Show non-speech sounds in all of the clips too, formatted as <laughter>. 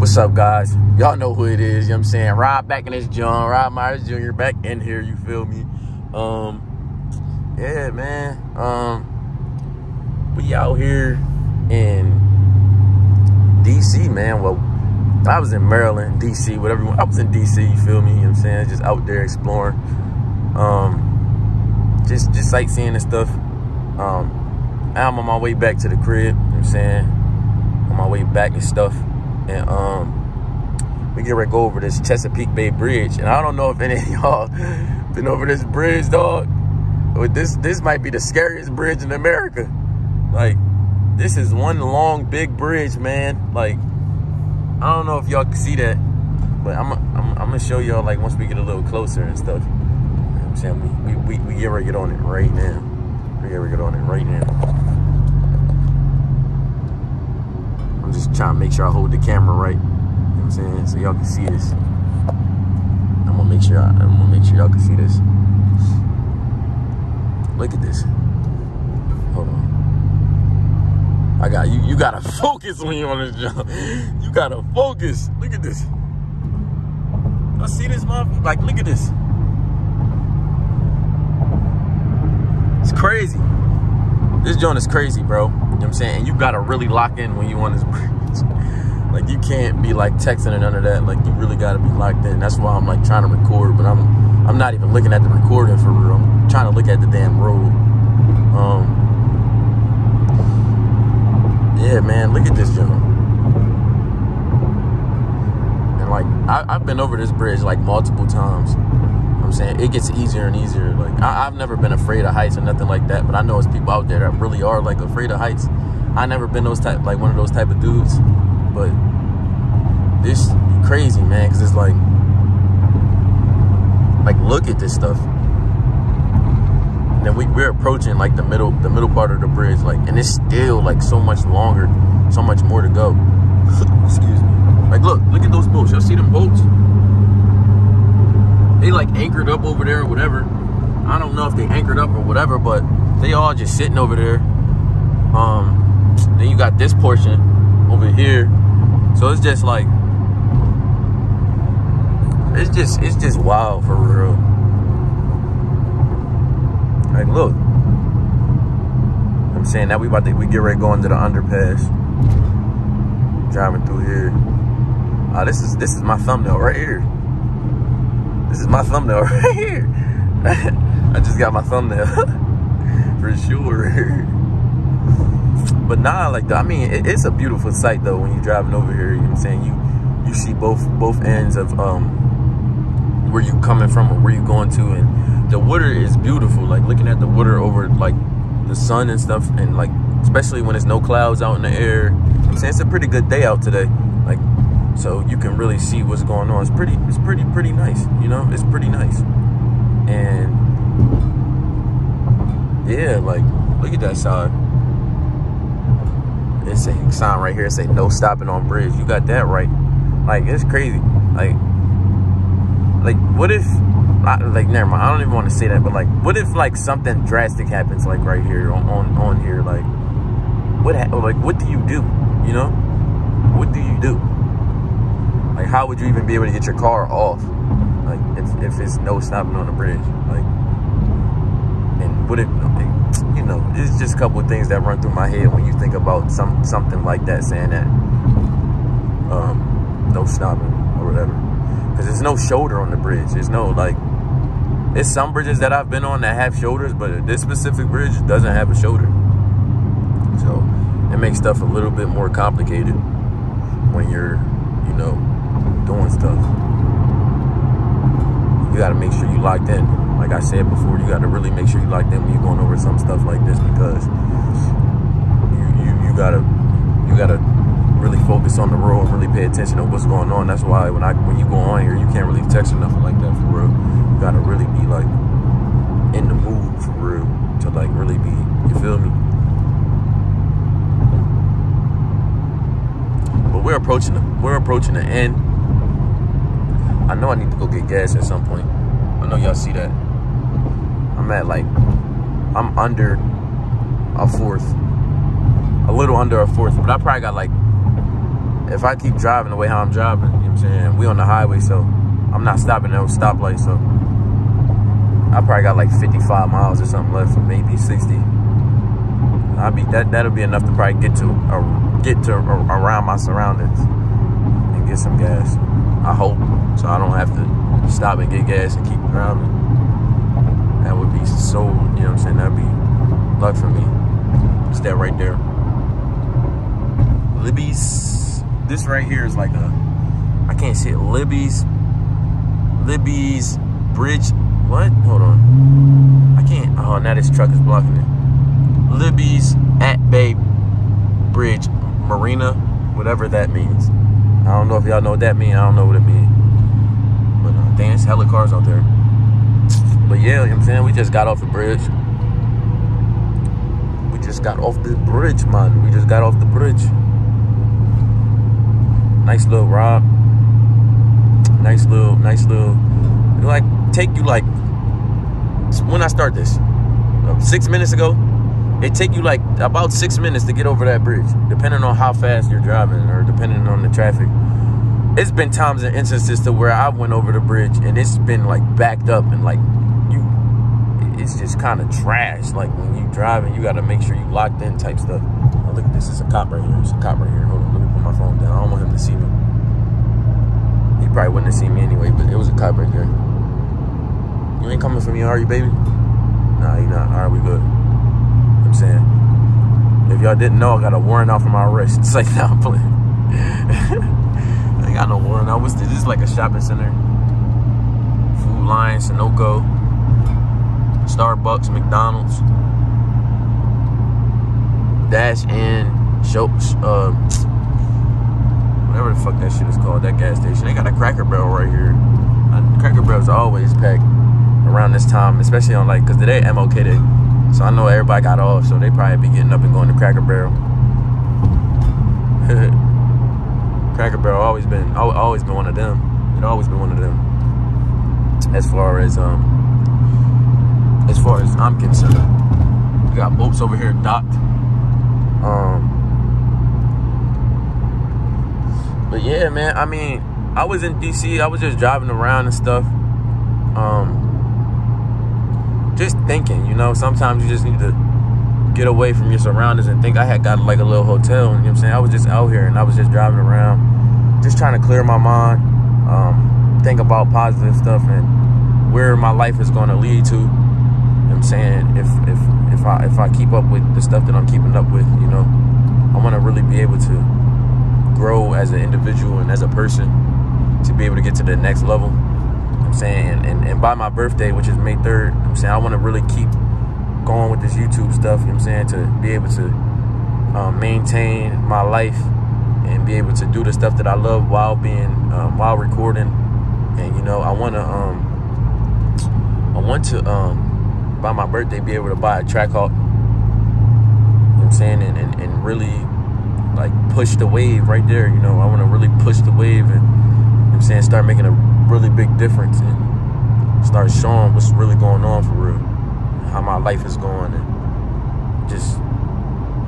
What's up, guys? Y'all know who it is, you know what I'm saying? Rob back in this John, Rob Myers Jr. back in here, you feel me? Um, yeah, man. Um, we out here in DC, man. Well, I was in Maryland, DC, whatever. I was in DC, you feel me? You know what I'm saying? Just out there exploring. Um, just just sightseeing and stuff. Um, I'm on my way back to the crib, you know what I'm saying? On my way back and stuff. And um, we get ready to go over this Chesapeake Bay Bridge. And I don't know if any of <laughs> y'all been over this bridge, dog. But this this might be the scariest bridge in America. Like, this is one long big bridge, man. Like, I don't know if y'all can see that, but I'm I'm, I'm gonna show y'all like once we get a little closer and stuff. You know I'm saying we we we, we get ready to get on it right now. We get ready to get on it right now. I'm just trying to make sure I hold the camera right. You know what I'm saying? So y'all can see this. I'm gonna make sure I, I'm gonna make sure y'all can see this. Look at this. Hold on. I got you. You gotta <laughs> focus when you're on this jump. You gotta focus. Look at this. I see this motherfucker. Like, look at this. It's crazy. This joint is crazy, bro. Know what I'm saying? And you gotta really lock in when you on this <laughs> bridge. like you can't be like texting or none of that. Like you really gotta be locked in. That's why I'm like trying to record, but I'm I'm not even looking at the recording for real. I'm trying to look at the damn road. Um Yeah, man, look at this joint. And like I, I've been over this bridge like multiple times. I'm saying it gets easier and easier. Like I, have never been afraid of heights or nothing like that, but I know it's people out there that really are like afraid of heights. I never been those type like one of those type of dudes, but this crazy man because it's like like look at this stuff. And then we, we're approaching like the middle the middle part of the bridge, like and it's still like so much longer, so much more to go. <laughs> Excuse me. Like look, look at those boats. Y'all see them boats? They like anchored up over there or whatever. I don't know if they anchored up or whatever, but they all just sitting over there. Um, then you got this portion over here. So it's just like it's just it's just wild for real. Like look. I'm saying that we about to we get ready going to go into the underpass. Driving through here. Uh, this is this is my thumbnail right here. This is my thumbnail <laughs> right here. <laughs> I just got my thumbnail <laughs> for sure. but nah, like I mean, it, it's a beautiful sight though when you're driving over here. You know what I'm saying? You you see both both ends of um where you coming from or where you going to, and the water is beautiful. Like looking at the water over like the sun and stuff, and like especially when there's no clouds out in the air. You know I'm saying it's a pretty good day out today. So you can really see what's going on. It's pretty, it's pretty, pretty nice. You know, it's pretty nice. And yeah, like look at that sign. It's a sign right here. It say no stopping on bridge. You got that right. Like it's crazy. Like, like what if? Like never mind. I don't even want to say that. But like, what if like something drastic happens like right here on on, on here? Like, what? Like, what do you do? You know, what do you do? How would you even be able to get your car off? Like, if, if it's no stopping on the bridge. Like, and would it, you know, it's just a couple of things that run through my head when you think about some something like that, saying that um, no stopping or whatever. Because there's no shoulder on the bridge. There's no, like, there's some bridges that I've been on that have shoulders, but this specific bridge doesn't have a shoulder. So, it makes stuff a little bit more complicated when you're, you know, doing stuff. You got to make sure you locked in. Like I said before, you got to really make sure you locked in when you're going over some stuff like this because you you you gotta you gotta really focus on the road really pay attention to what's going on. That's why when I when you go on here, you can't really text or nothing like that for real. You gotta really be like in the mood for real to like really be. You feel me? But we're approaching the we're approaching the end. I know I need to go get gas at some point. I know y'all see that. I'm at like, I'm under a fourth. A little under a fourth, but I probably got like if I keep driving the way how I'm driving, you know what I'm saying? We on the highway, so I'm not stopping at no stoplight, so I probably got like 55 miles or something left, maybe 60. I'll be that that'll be enough to probably get to uh, get to uh, around my surroundings get some gas. I hope so I don't have to stop and get gas and keep driving. That would be so you know what I'm saying. That'd be luck for me. It's that right there. Libby's. This right here is like a. I can't see it. Libby's. Libby's bridge. What? Hold on. I can't. Oh, now this truck is blocking it. Libby's at Bay Bridge Marina, whatever that means. I don't know if y'all know what that mean. I don't know what it mean. But uh, dang, it's hella cars out there. But yeah, you know I'm saying? We just got off the bridge. We just got off the bridge, man. We just got off the bridge. Nice little ride. Nice little, nice little. Like, take you like, when I start this, six minutes ago, it take you like about six minutes to get over that bridge, depending on how fast you're driving or depending on the traffic. It's been times and instances to where I went over the bridge and it's been like backed up and like you, it's just kind of trash. Like when you driving, you got to make sure you locked in type stuff. Oh, look at this. It's a cop right here. It's a cop right here. Hold on. Let me put my phone down. I don't want him to see me. He probably wouldn't have seen me anyway, but it was a cop right there. You ain't coming for me, are you, baby? Nah, you not. All right, we good. I'm saying. If y'all didn't know, I got a warrant out for my arrest. <laughs> It's like, now I'm playing. <laughs> I ain't got no warrant out. This? Is like a shopping center. Food Lion, Sunoco, Starbucks, McDonald's, Dash In, Show, uh, whatever the fuck that shit is called, that gas station. They got a Cracker Barrel right here. Uh, Cracker Barrel's always packed around this time, especially on like, cause today MLK Day. So I know everybody got off, so they probably be getting up and going to Cracker Barrel. <laughs> Cracker Barrel always been always been one of them. It always been one of them. As far as um as far as I'm concerned. We got boats over here docked. Um But yeah, man, I mean, I was in DC, I was just driving around and stuff. Um just thinking, you know, sometimes you just need to get away from your surroundings and think I had got like a little hotel. You know what I'm saying? I was just out here and I was just driving around, just trying to clear my mind, um, think about positive stuff and where my life is going to lead to. You know I'm saying? If if if I if I keep up with the stuff that I'm keeping up with, you know, I want to really be able to grow as an individual and as a person to be able to get to the next level. I'm saying, and, and, by my birthday, which is May 3rd, I'm saying? I want to really keep going with this YouTube stuff, you know what I'm saying, to be able to um, maintain my life and be able to do the stuff that I love while being, um, while recording. And, you know, I want to, um, I want to, um, by my birthday, be able to buy a Trackhawk, you know what I'm saying, and, and, and really, like, push the wave right there, you know, I want to really push the wave and, you know what I'm saying, start making a really big difference and start showing what's really going on for real, how my life is going, and just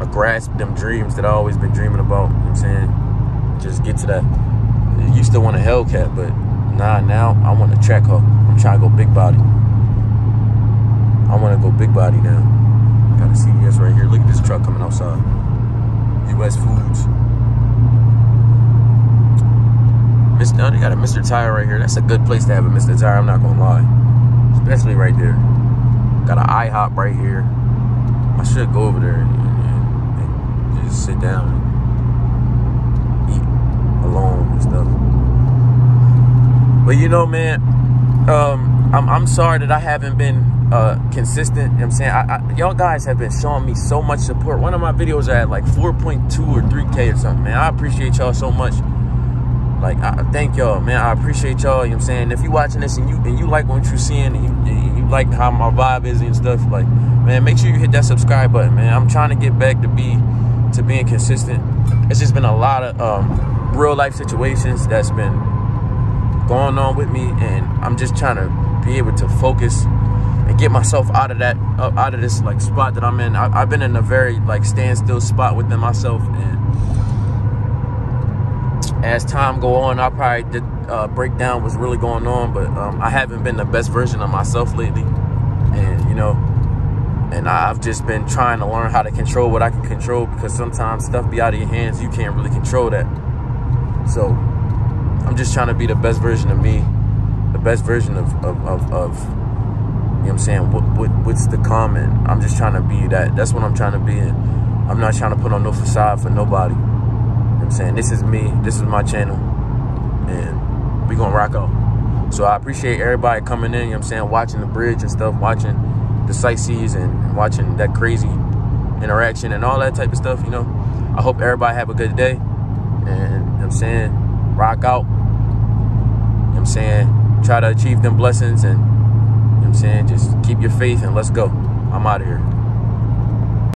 I grasp them dreams that I always been dreaming about. You know what I'm saying? Just get to that. You to want a Hellcat, but nah, now I want a track Trackhawk. I'm trying to go big body. I want to go big body now. Got a CVS right here. Look at this truck coming outside. U.S. Foods. Mr. Oh, they got a Mr. Tire right here. That's a good place to have a Mr. Tire, I'm not gonna lie. Especially right there. Got an IHOP right here. I should go over there and, and, and just sit down and eat alone and stuff. But you know, man, um, I'm, I'm sorry that I haven't been uh, consistent. You know I'm saying? I, I, y'all guys have been showing me so much support. One of my videos I had like 4.2 or 3K or something, man. I appreciate y'all so much. Like, I thank y'all, man. I appreciate y'all. You know what I'm saying? If you watching this and you and you like what you're seeing and you, and you like how my vibe is and stuff, like, man, make sure you hit that subscribe button, man. I'm trying to get back to be to being consistent. It's just been a lot of um, real life situations that's been going on with me, and I'm just trying to be able to focus and get myself out of that, uh, out of this like spot that I'm in. I, have been in a very like standstill spot within myself, and as time go on, I'll probably did, uh, break down what's really going on. But um, I haven't been the best version of myself lately, and you know, and I've just been trying to learn how to control what I can control because sometimes stuff be out of your hands. You can't really control that. So I'm just trying to be the best version of me, the best version of of, of, of you know what I'm saying? What, what what's the comment? I'm just trying to be that. That's what I'm trying to be. I'm not trying to put on no facade for nobody. I'm saying? This is me. This is my channel. And we gonna rock out. So I appreciate everybody coming in, you know I'm saying, watching the bridge and stuff, watching the sightsees and watching that crazy interaction and all that type of stuff, you know. I hope everybody have a good day. And you know I'm saying, rock out. You know I'm saying? Try to achieve them blessings and you know I'm saying? Just keep your faith and let's go. I'm out of here.